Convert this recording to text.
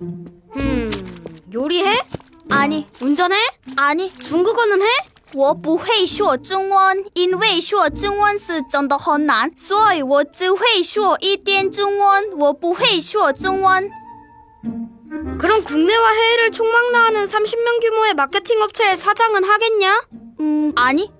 음, 요리해? 아니, 운전해? 아니, 중국어는 해? 我不会说中文，因为说中文是真的很难，所以我只会说一点中文，我不会说中文。 그럼 국내와 해외를 총망라하는 30명 규모의 마케팅 업체의 사장은 하겠냐? 음, 아니,